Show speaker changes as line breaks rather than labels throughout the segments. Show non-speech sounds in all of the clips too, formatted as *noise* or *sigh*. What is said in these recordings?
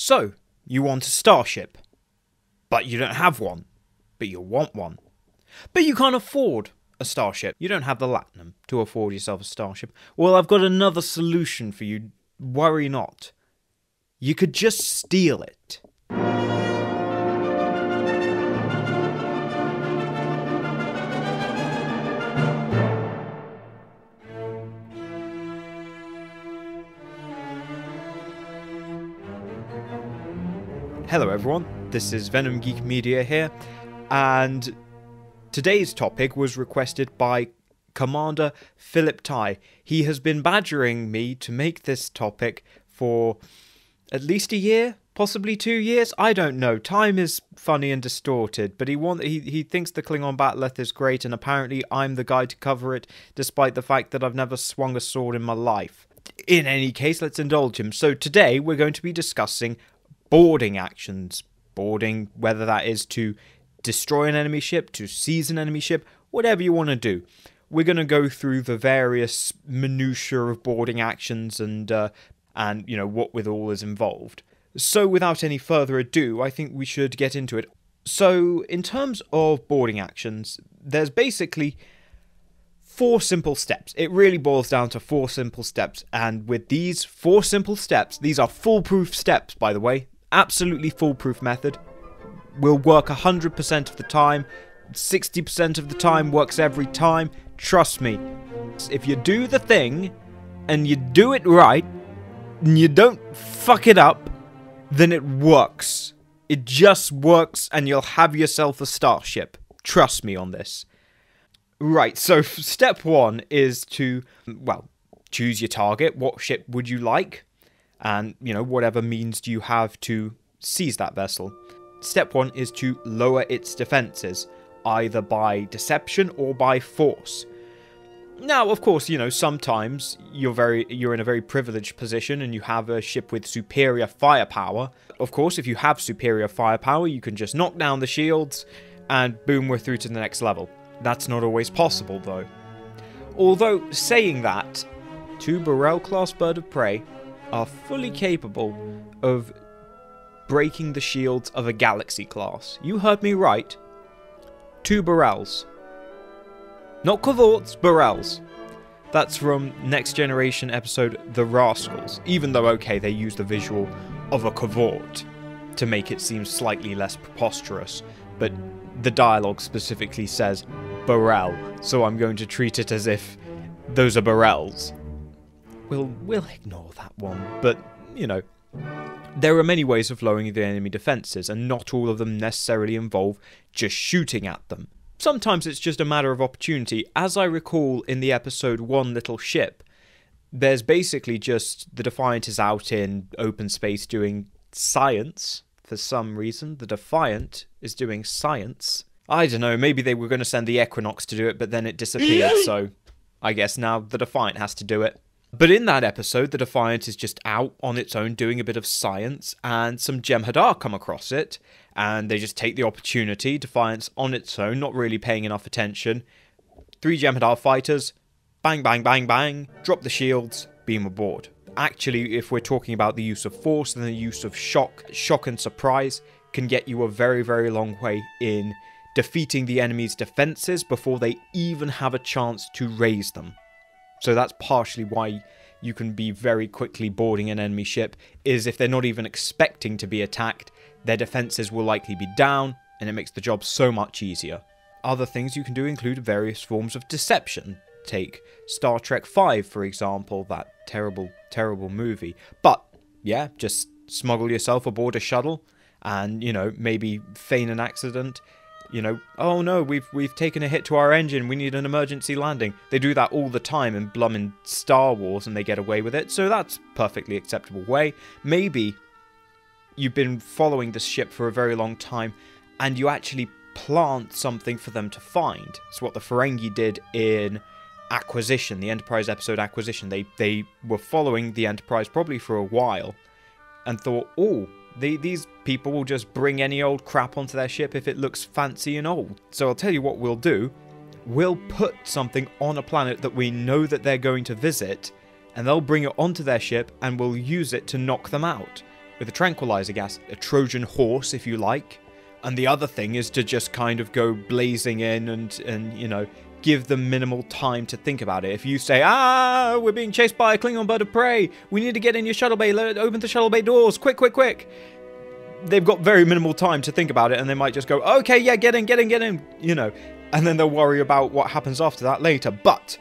So, you want a starship, but you don't have one, but you want one. But you can't afford a starship. You don't have the latinum to afford yourself a starship. Well, I've got another solution for you. Worry not. You could just steal it. Hello, everyone. This is Venom Geek Media here, and today's topic was requested by Commander Philip Ty. He has been badgering me to make this topic for at least a year, possibly two years. I don't know. Time is funny and distorted, but he want he he thinks the Klingon bat'leth is great, and apparently I'm the guy to cover it, despite the fact that I've never swung a sword in my life. In any case, let's indulge him. So today we're going to be discussing boarding actions. Boarding, whether that is to destroy an enemy ship, to seize an enemy ship, whatever you want to do. We're going to go through the various minutiae of boarding actions and uh, and you know what with all is involved. So without any further ado, I think we should get into it. So in terms of boarding actions, there's basically four simple steps. It really boils down to four simple steps. And with these four simple steps, these are foolproof steps, by the way, absolutely foolproof method. Will work 100% of the time. 60% of the time works every time. Trust me. If you do the thing and you do it right and you don't fuck it up, then it works. It just works and you'll have yourself a starship. Trust me on this. Right, so *laughs* step one is to, well, choose your target. What ship would you like? And you know whatever means do you have to seize that vessel. Step 1 is to lower its defenses either by deception or by force. Now, of course, you know, sometimes you're very you're in a very privileged position and you have a ship with superior firepower. Of course, if you have superior firepower, you can just knock down the shields and boom, we're through to the next level. That's not always possible though. Although saying that, two B'rel class bird of prey are fully capable of breaking the shields of a Galaxy class. You heard me right. Two B'rels. Not K'vorts, B'rels. That's from Next Generation episode The Rascals, even though, okay, they use the visual of a K'vort to make it seem slightly less preposterous, but the dialogue specifically says B'rel, so I'm going to treat it as if those are B'rels we'll we'll ignore that one. But you know, there are many ways of lowering the enemy defenses, and not all of them necessarily involve just shooting at them. Sometimes it's just a matter of opportunity. As I recall in the episode One Little Ship, there's basically just the Defiant is out in open space doing science. For some reason, the Defiant is doing science. I don't know, maybe they were going to send the Equinox to do it, but then it disappeared, *laughs* so I guess now the Defiant has to do it. But in that episode, the Defiant is just out on its own doing a bit of science, and some Jem'Hadar come across it, and they just take the opportunity. Defiance on its own, not really paying enough attention. Three Jem'Hadar fighters, bang, bang, bang, bang, drop the shields, beam aboard. Actually, if we're talking about the use of force, then the use of shock, shock and surprise can get you a very, very long way in defeating the enemy's defenses before they even have a chance to raise them. So that's partially why you can be very quickly boarding an enemy ship, is if they're not even expecting to be attacked, their defenses will likely be down, and it makes the job so much easier. Other things you can do include various forms of deception. Take Star Trek V, for example, that terrible, terrible movie. But, yeah, just smuggle yourself aboard a shuttle and, you know, maybe feign an accident you know, oh no, we've we've taken a hit to our engine, we need an emergency landing. They do that all the time in blummin' Star Wars and they get away with it, so that's perfectly acceptable way. Maybe you've been following this ship for a very long time and you actually plant something for them to find. It's what the Ferengi did in Acquisition, the Enterprise episode Acquisition. They they were following the Enterprise probably for a while and thought, oh, these people will just bring any old crap onto their ship if it looks fancy and old. So I'll tell you what we'll do. We'll put something on a planet that we know that they're going to visit, and they'll bring it onto their ship and we'll use it to knock them out. with a tranquilizer gas, a Trojan horse, if you like. And the other thing is to just kind of go blazing in and, and you know, give them minimal time to think about it. If you say, ah, we're being chased by a Klingon bird of prey, we need to get in your shuttle bay, let open the shuttle bay doors, quick, quick, quick. They've got very minimal time to think about it, and they might just go, okay, yeah, get in, get in, get in, you know, and then they'll worry about what happens after that later. But,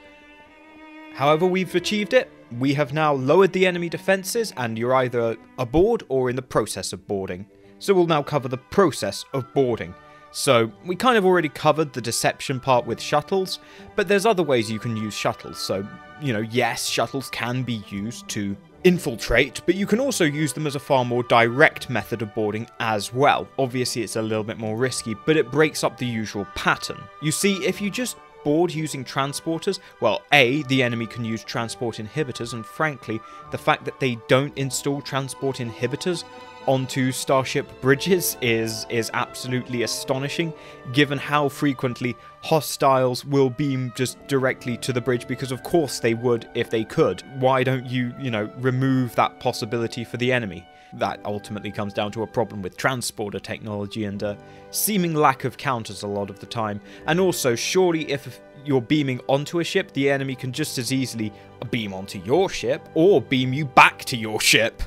however we've achieved it, we have now lowered the enemy defenses, and you're either aboard or in the process of boarding. So we'll now cover the process of boarding. So, we kind of already covered the deception part with shuttles, but there's other ways you can use shuttles. So, you know, yes, shuttles can be used to infiltrate, but you can also use them as a far more direct method of boarding as well. Obviously, it's a little bit more risky, but it breaks up the usual pattern. You see, if you just board using transporters, well, A, the enemy can use transport inhibitors, and frankly, the fact that they don't install transport inhibitors onto starship bridges is is absolutely astonishing given how frequently hostiles will beam just directly to the bridge because of course they would if they could. Why don't you you know remove that possibility for the enemy? That ultimately comes down to a problem with transporter technology and a seeming lack of counters a lot of the time. And also surely if you're beaming onto a ship the enemy can just as easily beam onto your ship or beam you back to your ship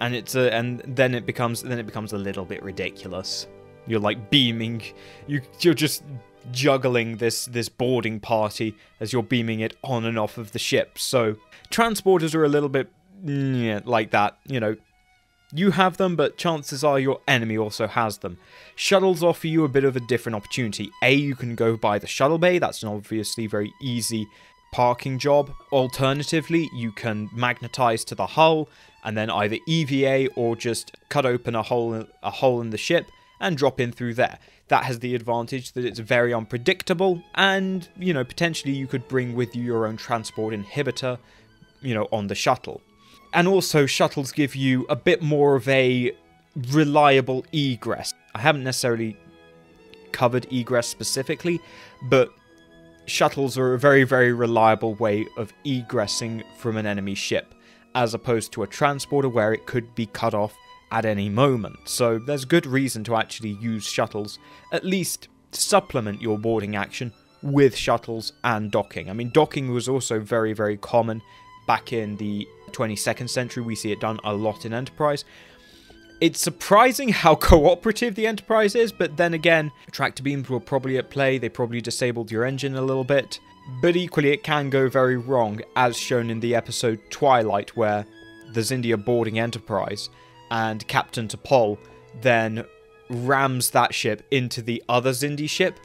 and it's a, and then it becomes then it becomes a little bit ridiculous. You're like beaming, you you're just juggling this this boarding party as you're beaming it on and off of the ship. So transporters are a little bit yeah, like that, you know. You have them, but chances are your enemy also has them. Shuttles offer you a bit of a different opportunity. A, you can go by the shuttle bay, that's an obviously very easy parking job. Alternatively, you can magnetize to the hull and then either EVA or just cut open a hole a hole in the ship and drop in through there. That has the advantage that it's very unpredictable and, you know, potentially you could bring with you your own transport inhibitor, you know, on the shuttle. And also shuttles give you a bit more of a reliable egress. I haven't necessarily covered egress specifically, but shuttles are a very, very reliable way of egressing from an enemy ship as opposed to a transporter where it could be cut off at any moment. So there's good reason to actually use shuttles, at least supplement your boarding action with shuttles and docking. I mean, docking was also very, very common back in the 22nd century. We see it done a lot in Enterprise. It's surprising how *laughs* cooperative the Enterprise is, but then again, tractor beams were probably at play. They probably disabled your engine a little bit. But equally, it can go very wrong, as shown in the episode Twilight, where the Xindi boarding Enterprise and Captain T'Pol then rams that ship into the other Xindi ship.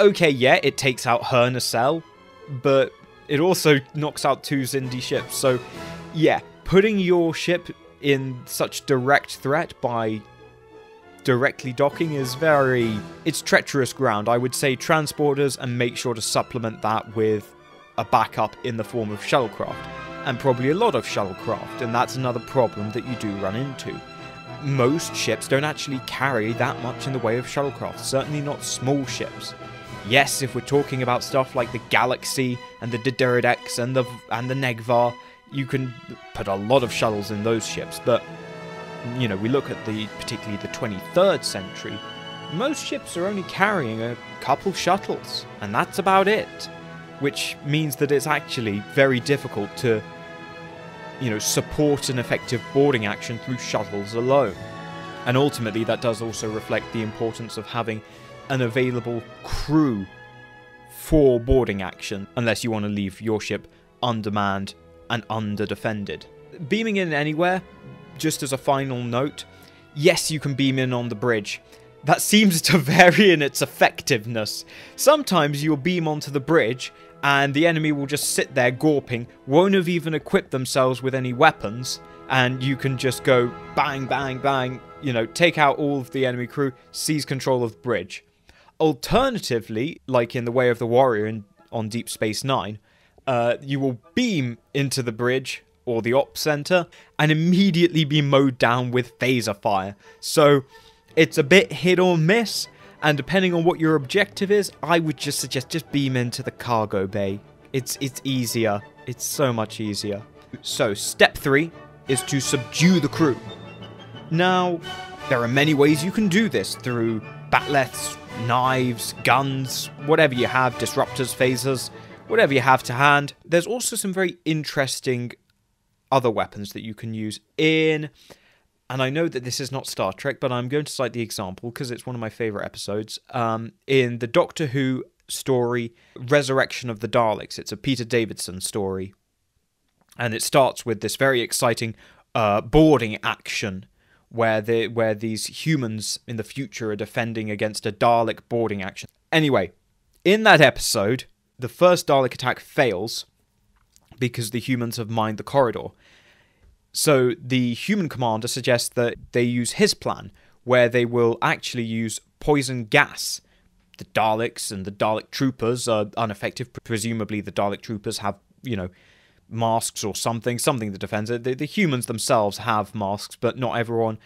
Okay, yeah, it takes out her nacelle, but it also knocks out two Xindi ships. So, yeah, putting your ship in such direct threat by directly docking is very... It's treacherous ground. I would say transporters and make sure to supplement that with a backup in the form of shuttlecraft. And probably a lot of shuttlecraft, and that's another problem that you do run into. Most ships don't actually carry that much in the way of shuttlecraft, certainly not small ships. Yes, if we're talking about stuff like the Galaxy and the D'deridex and the and the Negh'Var, you can put a lot of shuttles in those ships, but you know, we look at the particularly the 23rd century, most ships are only carrying a couple shuttles, and that's about it. Which means that it's actually very difficult to, you know, support an effective boarding action through shuttles alone. And ultimately, that does also reflect the importance of having an available crew for boarding action, unless you want to leave your ship undermanned and under-defended. Beaming in anywhere just as a final note, yes, you can beam in on the bridge. That seems to *laughs* vary in its effectiveness. Sometimes you'll beam onto the bridge, and the enemy will just sit there gawping, won't have even equipped themselves with any weapons, and you can just go bang, bang, bang, you know, take out all of the enemy crew, seize control of the bridge. Alternatively, like in The Way of the Warrior in, on Deep Space Nine, uh, you will beam into the bridge, or the op center and immediately be mowed down with phaser fire. So it's a bit hit or miss, and depending on what your objective is, I would just suggest just beam into the cargo bay. It's it's easier. It's so much easier. So step three is to subdue the crew. Now, there are many ways you can do this through bat'leths, knives, guns, whatever you have, disruptors, phasers, whatever you have to hand. There's also some very interesting other weapons that you can use in and I know that this is not Star Trek, but I'm going to cite the example because it's one of my favorite episodes. Um, in the Doctor Who story, Resurrection of the Daleks, it's a Peter Davidson story. And it starts with this very exciting uh, boarding action where the where these humans in the future are defending against a Dalek boarding action. Anyway, in that episode, the first Dalek attack fails because the humans have mined the corridor. So the human commander suggests that they use his plan, where they will actually use poison gas. The Daleks and the Dalek troopers are ineffective. Presumably, the Dalek troopers have, you know, masks or something, something that defends it. The, the humans themselves have masks, but not everyone,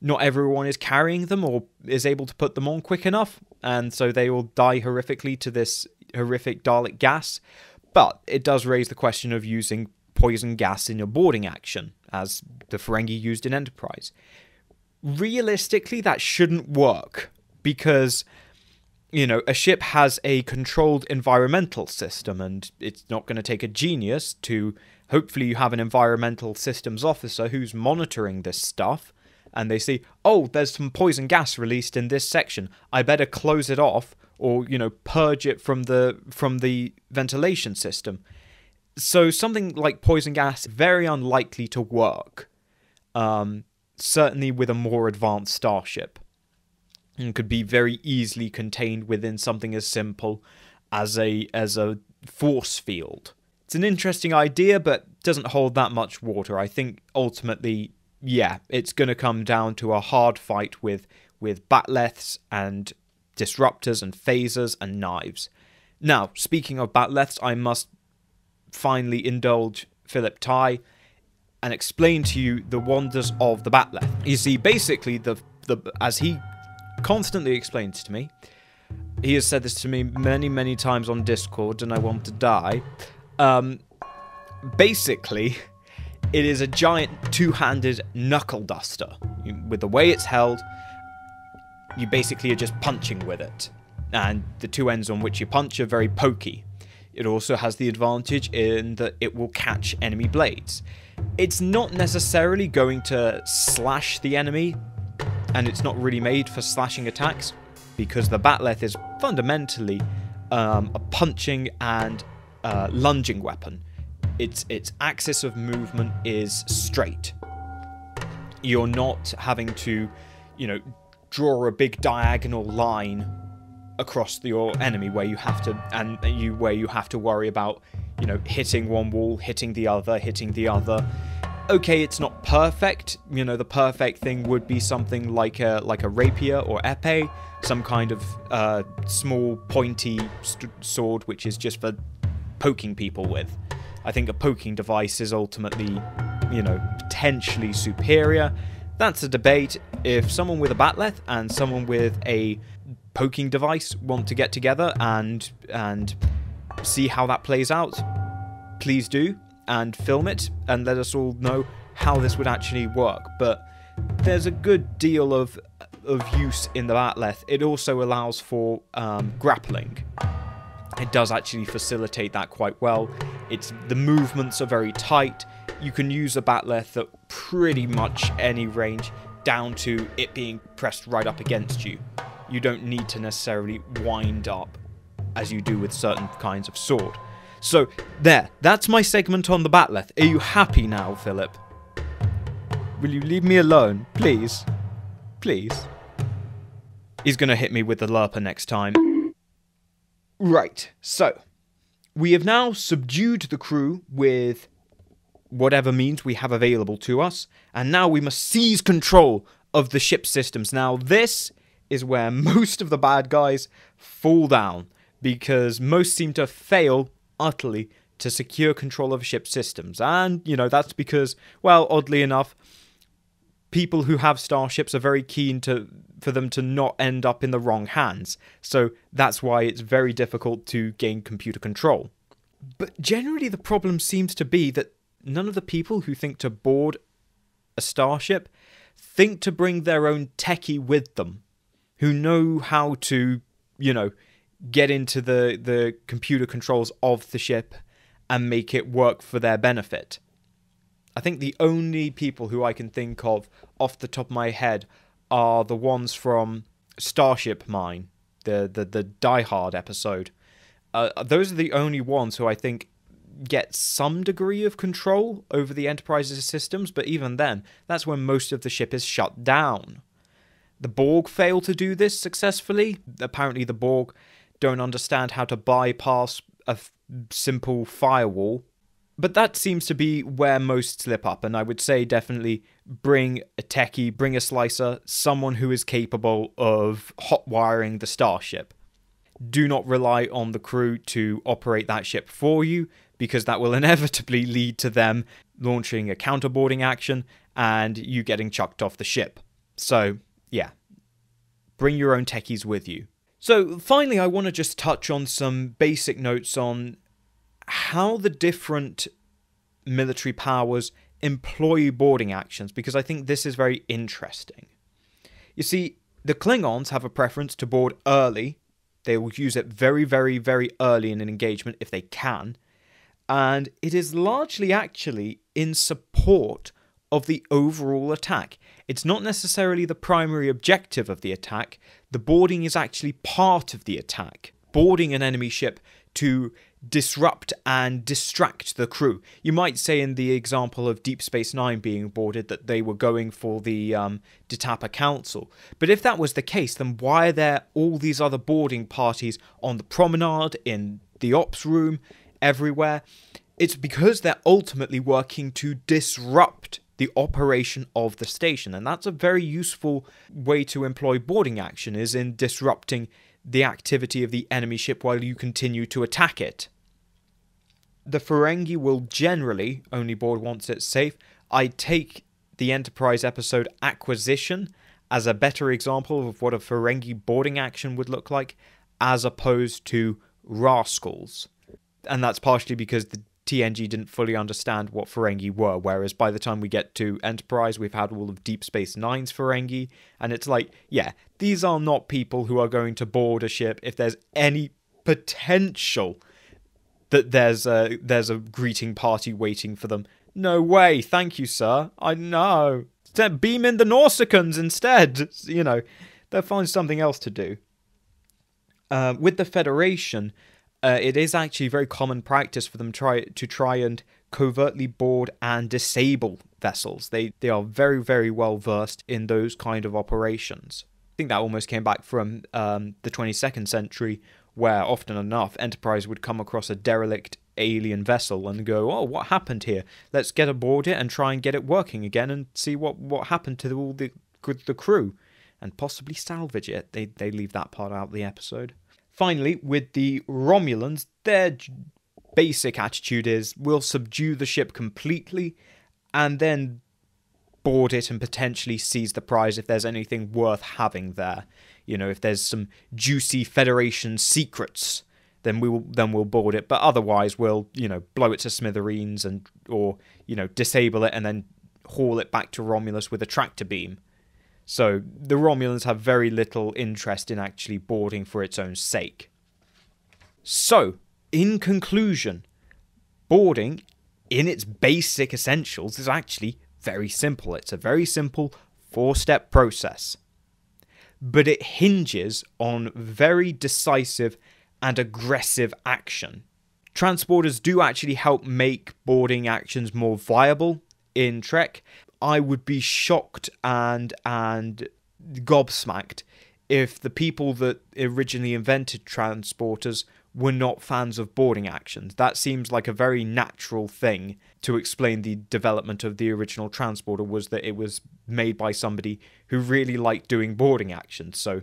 not everyone is carrying them or is able to put them on quick enough, and so they will die horrifically to this horrific Dalek gas. But it does raise the question of using poison gas in your boarding action, as the Ferengi used in Enterprise. Realistically, that shouldn't work because, you know, a ship has a controlled environmental system, and it's not going to take a genius to. Hopefully, you have an environmental systems officer who's monitoring this stuff, and they see, oh, there's some poison gas released in this section. I better close it off, or you know, purge it from the from the ventilation system so something like poison gas very unlikely to work. Um, certainly with a more advanced starship, and could be very easily contained within something as simple as a as a force field. It's an interesting idea, but doesn't hold that much water. I think ultimately, yeah, it's going to come down to a hard fight with with bat'leths and disruptors and phasers and knives. Now, speaking of bat'leths, I must finally indulge Philip Ty and explain to you the wonders of the bat'leth. You see, basically, the the as he constantly explains to me, he has said this to me many, many times on Discord, and I want to die. Um, basically, it is a giant two-handed knuckle duster. with the way it's held, you basically are just punching with it. And the two ends on which you punch are very pokey. It also has the advantage in that it will catch enemy blades. It's not necessarily going to slash the enemy, and it's not really made for slashing attacks, because the bat'leth is fundamentally um, a punching and uh, lunging weapon. Its, its axis of movement is straight. You're not having to, you know, draw a big diagonal line across your enemy where you have to and you where you have to worry about you know hitting one wall hitting the other hitting the other. Okay it's not perfect. You know the perfect thing would be something like a like a rapier or epee some kind of uh, small pointy sword which is just for poking people with. I think a poking device is ultimately you know potentially superior that's a debate if someone with a bat'leth and someone with a poking device want to get together and and see how that plays out, please do and film it and let us all know how this would actually work. But there's a good deal of of use in the bat'leth. It also allows for um, grappling. It does actually facilitate that quite well. It's the movements are very tight. You can use a bat'leth at pretty much any range, down to it being pressed right up against you you don't need to necessarily wind up as you do with certain kinds of sword. So, there, that's my segment on the bat'leth. Are you happy now, Philip? Will you leave me alone, please? Please? He's gonna hit me with the lirpa next time. Right, so, we have now subdued the crew with whatever means we have available to us, and now we must seize control of the ship systems. Now, this is where *laughs* most of the bad guys fall down because most seem to fail utterly to secure control of ship systems. And, you know, that's because, well, oddly enough, people who have starships are very keen to for them to not end up in the wrong hands. So that's why it's very difficult to gain computer control. But generally the problem seems to be that none of the people who think to board a starship think to bring their own techie with them who know how to, you know, get into the, the computer controls of the ship and make it work for their benefit. I think the only people who I can think of off the top of my head are the ones from Starship Mine, the the, the Die Hard episode. Uh, those are the only ones who I think get some degree of control over the Enterprise's systems, but even then, that's when most of the ship is shut down. The Borg fail to do this successfully. Apparently, the Borg don't understand how to bypass a simple firewall. But that seems to be where most slip up, and I would say definitely bring a techie, bring a slicer, someone who is capable of hot wiring the starship. Do not rely on the crew to operate that ship for you, because that will *laughs* inevitably lead to them launching a counterboarding action and you getting chucked off the ship. So, yeah, bring your own techies with you. So, finally, I want to just touch on some basic notes on how the different military powers employ boarding actions, because I think this is very interesting. You see, the Klingons have a preference to board early. They will use it very, very, very early in an engagement if they can. And it is largely actually in support of the overall attack. It's not necessarily the primary objective of the attack, the boarding is actually part of the attack. Boarding an enemy ship to disrupt and distract the crew. You might say, in the example of Deep Space Nine being boarded, that they were going for the um, Detapa Council. But if that was the case, then why are there all these other boarding parties on the promenade, in the ops room, everywhere? It's because they're ultimately working to disrupt the operation of the station. And that's a very useful way to employ boarding action is in disrupting the activity of the enemy ship while you continue to attack it. The ferengi will generally only board once it's safe. I take the enterprise episode acquisition as a better example of what a ferengi boarding action would look like as opposed to rascals and that's partially because the TNG didn't fully understand what Ferengi were, whereas by the time we get to Enterprise, we've had all of Deep Space Nine's Ferengi, and it's like, yeah, these are not people who are going to board a ship if there's any potential that there's a there's a greeting party waiting for them. No way, thank you, sir. I know. Beam in the Nausicaans instead. You know, they'll find something else to do. Uh, with the Federation, uh, it is actually very common practice for them try to try and covertly board and disable vessels. They they are very very well versed in those kind of operations. I think that almost came back from um, the 22nd century, where often enough Enterprise would come across a derelict alien vessel and go, "Oh, what happened here? Let's get aboard it and try and get it working again and see what what happened to all the the crew, and possibly salvage it." They they leave that part out of the episode. Finally, with the Romulans, their basic attitude is we'll subdue the ship completely and then board it and potentially seize the prize if there's anything worth having there. You know, if there's some juicy Federation secrets, then we will then we'll board it. But otherwise, we'll you know blow it to smithereens and or you know disable it and then haul it back to Romulus with a tractor beam. So the Romulans have very little interest in actually boarding for its own sake. So, in conclusion, boarding in its basic essentials is actually very simple. It's a very simple four step process. But it hinges on very decisive and aggressive action. Transporters do actually help make boarding actions more viable in Trek, I would be shocked and and gobsmacked if the people that originally invented transporters were not fans of boarding actions. That seems like a very natural thing to explain the development of the original transporter was that it was made by somebody who really liked doing boarding actions. So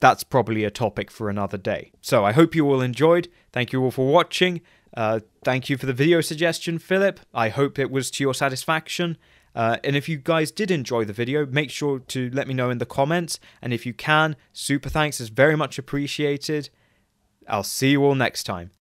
that's probably a topic for another day. So I hope you all enjoyed. Thank you all for watching. Uh, thank you for the video suggestion, Philip. I hope it was to your satisfaction. Uh, and if you guys did enjoy the video, make sure to let me know in the comments. And if you can, super thanks is very much appreciated. I'll see you all next time.